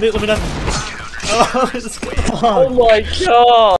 Let me know. Oh, it's Oh my god!